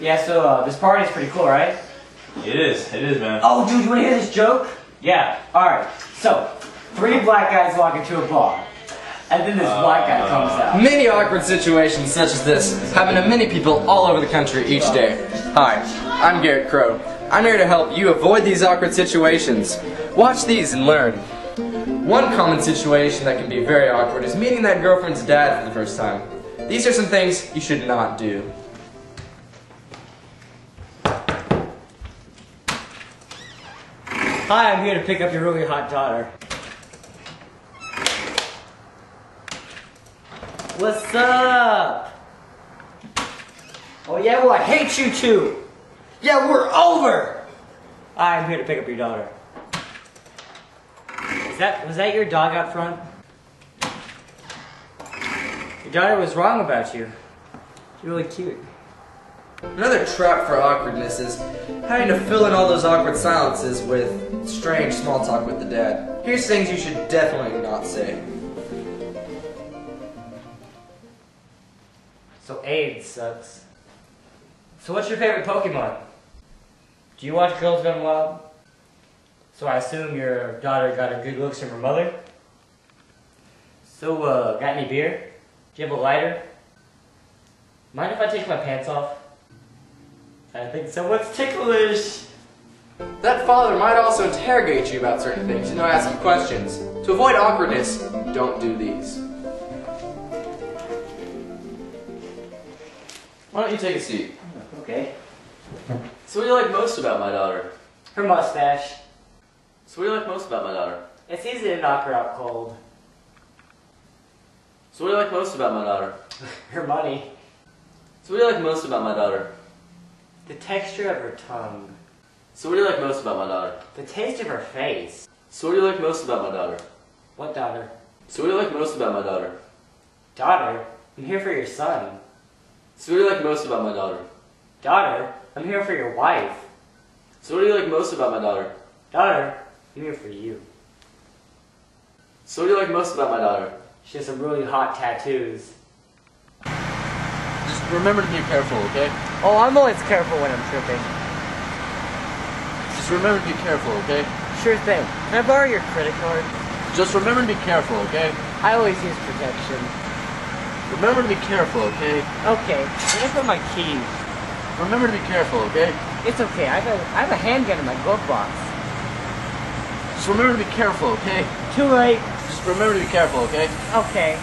Yeah, so uh, this party's pretty cool, right? It is. It is, man. Oh, dude, you wanna hear this joke? Yeah. Alright, so, three black guys walk into a bar, and then this white guy comes out. Many awkward situations such as this happen to many people all over the country each day. Hi, I'm Garrett Crow. I'm here to help you avoid these awkward situations. Watch these and learn. One common situation that can be very awkward is meeting that girlfriend's dad for the first time. These are some things you should not do. Hi, I'm here to pick up your really hot daughter. What's up? Oh yeah, well I hate you too. Yeah, we're over. I'm here to pick up your daughter. Is that was that your dog out front? Your daughter was wrong about you. You're really cute. Another trap for awkwardness is having to fill in all those awkward silences with strange small talk with the dad. Here's things you should definitely not say. So AIDS sucks. So what's your favorite Pokemon? Do you watch Girls Gone Wild? So I assume your daughter got her good looks from her mother? So, uh, got any beer? Do you have a lighter? Mind if I take my pants off? I think someone's ticklish. That father might also interrogate you about certain things, you know, ask you questions. To avoid awkwardness, don't do these. Why don't you take a seat? Okay. So what do you like most about my daughter? Her mustache. So what do you like most about my daughter? It's easy to knock her out cold. So what do you like most about my daughter? Her money. So what do you like most about my daughter? The texture of her tongue. So what do you like most about my daughter? The taste of her face. So what do you like most about my daughter? What daughter? So what do you like most about my daughter? Daughter, I'm here for your son. So what do you like most about my daughter? Daughter, I'm here for your wife. So what do you like most about my daughter? Daughter, I'm here for you. So what do you like most about my daughter? She has some really hot tattoos. Just remember to be careful, okay? Oh, I'm always careful when I'm tripping. Just remember to be careful, okay? Sure thing. Can I borrow your credit card? Just remember to be careful, okay? I always use protection. Remember to be careful, okay? Okay, where I put my keys? Remember to be careful, okay? It's okay, I have a, I have a handgun in my glove box. Just remember to be careful, okay? Too late. Just remember to be careful, okay? Okay.